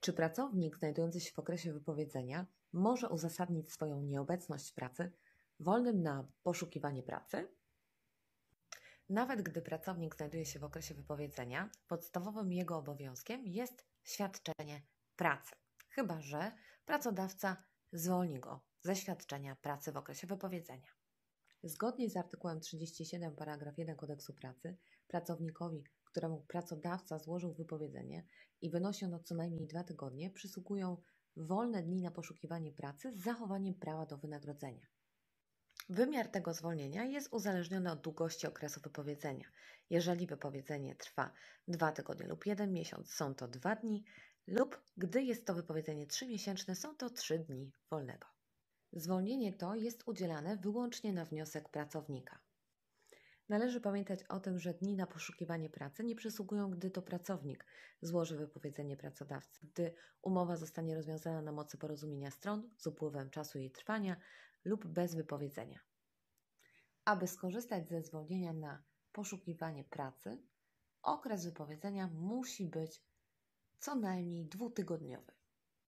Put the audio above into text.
Czy pracownik znajdujący się w okresie wypowiedzenia może uzasadnić swoją nieobecność w pracy wolnym na poszukiwanie pracy? Nawet gdy pracownik znajduje się w okresie wypowiedzenia, podstawowym jego obowiązkiem jest świadczenie pracy, chyba że pracodawca zwolni go ze świadczenia pracy w okresie wypowiedzenia. Zgodnie z artykułem 37 paragraf 1 Kodeksu Pracy, pracownikowi, któremu pracodawca złożył wypowiedzenie i wynosi ono co najmniej dwa tygodnie, przysługują wolne dni na poszukiwanie pracy z zachowaniem prawa do wynagrodzenia. Wymiar tego zwolnienia jest uzależniony od długości okresu wypowiedzenia. Jeżeli wypowiedzenie trwa dwa tygodnie lub jeden miesiąc, są to dwa dni, lub gdy jest to wypowiedzenie trzymiesięczne, są to trzy dni wolnego. Zwolnienie to jest udzielane wyłącznie na wniosek pracownika. Należy pamiętać o tym, że dni na poszukiwanie pracy nie przysługują, gdy to pracownik złoży wypowiedzenie pracodawcy, gdy umowa zostanie rozwiązana na mocy porozumienia stron z upływem czasu jej trwania lub bez wypowiedzenia. Aby skorzystać ze zwolnienia na poszukiwanie pracy, okres wypowiedzenia musi być co najmniej dwutygodniowy.